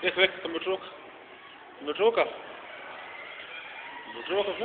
weg weg, kom maar terug. Kom maar terug. Kom maar terug, of